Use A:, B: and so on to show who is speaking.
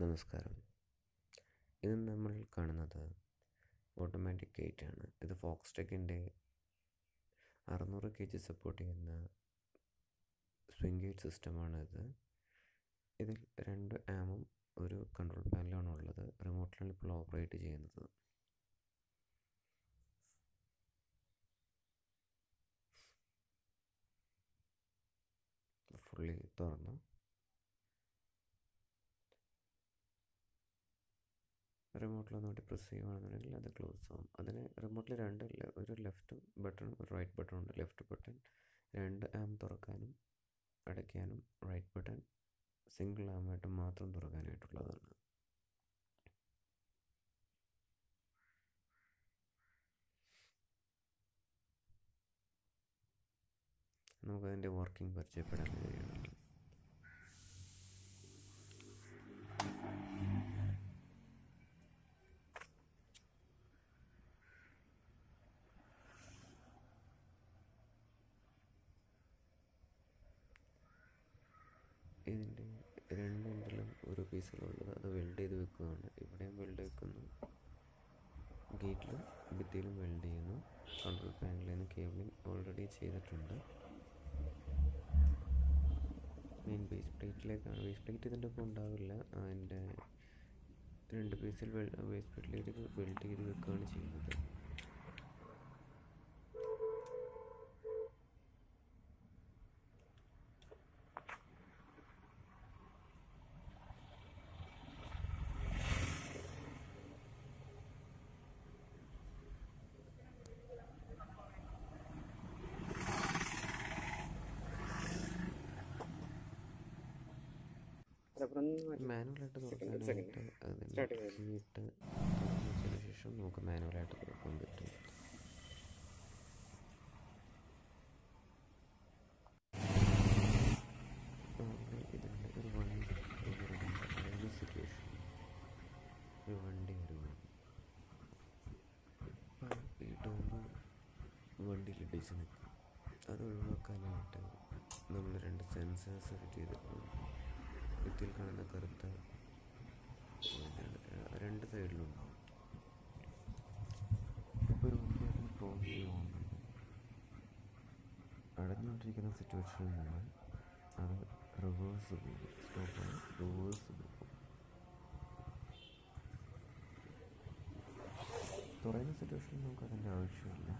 A: നമസ്കാരം. ഇന്ന് നമ്മൾ കാണുന്നത് ഓട്ടോമാറ്റിക് ഗേറ്റ് ആണ്. ഇത് ഫോക്സ് ടെക്കിന്റെ അറുന്നൂറ് കെ ജി സപ്പോർട്ട് ചെയ്യുന്ന സ്വിംഗ് ഗേറ്റ് സിസ്റ്റമാണ് ഇത്. ഇതിൽ രണ്ട് ആമും ഒരു കൺട്രോൾ പാനലാണ് ഉള്ളത്. റിമോട്ടിലാണ് ഇപ്പോൾ ഓപ്പറേറ്റ് ചെയ്യുന്നത്. ഫുള്ളി തുറന്നു. റിമോട്ടിൽ ഒന്നുകൂടി പ്രസ് ചെയ്യുകയാണെന്നുണ്ടെങ്കിൽ അത് ക്ലോസ് ആവും. അതിന് റിമോട്ടിൽ രണ്ട് ഒരു ലെഫ്റ്റ് ബട്ടൺ ഒരു റൈറ്റ് ബട്ടൺ ഉണ്ട്. ലെഫ്റ്റ് ബട്ടൺ രണ്ട് ആം തുറക്കാനും അടയ്ക്കാനും റൈറ്റ് ബട്ടൺ സിംഗിൾ ആമായിട്ട് മാത്രം തുറക്കാനായിട്ടുള്ളതാണ്. നമുക്കതിന്റെ വർക്കിംഗ് പരിചയപ്പെടാൻ കഴിയുകയാണെങ്കിൽ ഇതിന്റെ രണ്ടെങ്കിലും ഒരു പീസിലുള്ളത് അത് വെൽഡ് ചെയ്ത് വെക്കുകയാണ്. ഇവിടെയും വെൽഡ് വെക്കുന്നു. ഗേറ്റിലും ഭിത്തിയിലും വെൽഡ് ചെയ്യുന്നു. കൺട്രോൾ പാനലിൽ നിന്ന് കേബിളിംഗ് ഓൾറെഡി ചെയ്തിട്ടുണ്ട്. മെയിൻ ബേസ് പ്ലേറ്റിലേക്കാണ് ബേസ് പ്ലേറ്റ് ഇതിന്റെ ഒപ്പം ഉണ്ടാവില്ല. അതിന്റെ രണ്ട് പീസിൽ ബേസ് പ്ലേറ്റിലേക്ക് വെൽഡ് ചെയ്ത് വെക്കുകയാണ് ചെയ്യുന്നത്. മാനുവലായിട്ട് ശേഷം നമുക്ക് മാനുവലായിട്ട് തുറക്കാൻ പറ്റും. അതുപോലെ ഇതിന്റെ ഒരു വണ്ടി വരുന്നുണ്ട് സിറ്റുവേഷൻ ഒരു വണ്ടി വരുവാണ് അപ്പോൾ ഈ ഡോറ് വണ്ടിയിൽ ഇടിച്ച് നിൽക്കും. അത് ഒഴിവാക്കാനായിട്ട് നമ്മൾ രണ്ട് സെൻസേഴ്സ് ഫിറ്റ് ചെയ്തിട്ടുണ്ട്. ഭിത്തിയിൽ കാണുന്ന കറുത്ത രണ്ട് സൈഡിലുണ്ട്. അപ്പോൾ ഒരു വണ്ടി അതിന് ക്രോസ് ചെയ്യുന്നുണ്ട് അടഞ്ഞുകൊണ്ടിരിക്കുന്ന സിറ്റുവേഷനിൽ നിന്ന് അത് റിവേഴ്സ് പോകും സ്റ്റോപ്പായി റിവേഴ്സ് പോകും തുറയുന്ന സിറ്റുവേഷനിൽ നമുക്ക് അതിന്റെ ആവശ്യമില്ല.